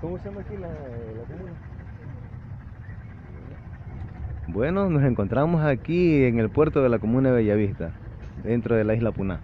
¿Cómo se llama aquí la, comuna? Bueno, nos encontramos aquí en el puerto de la comuna de Bellavista, dentro de la isla Puná.